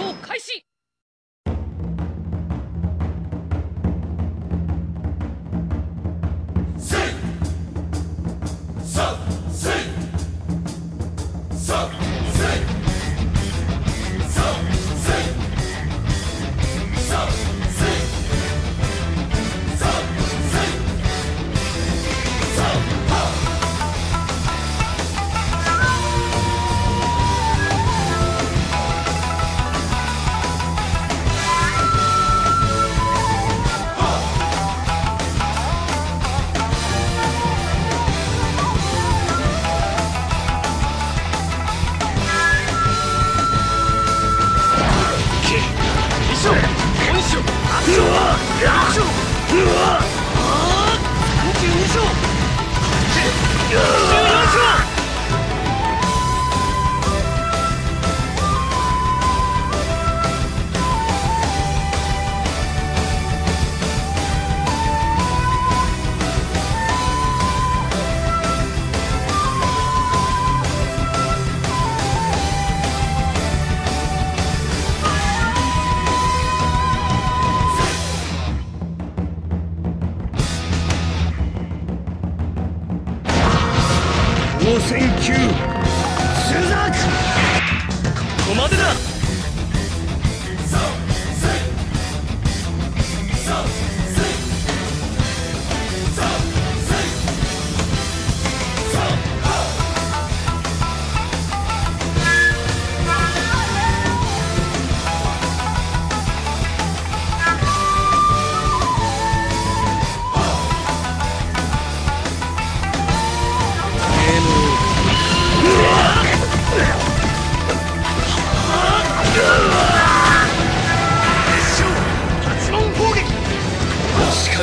動開始。せ。いさ。せ。いさ。せ。忍住呃応戦級朱雀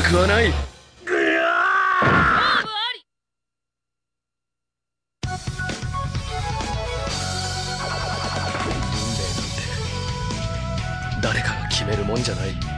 格はない。運命なんて誰かが決めるもんじゃない。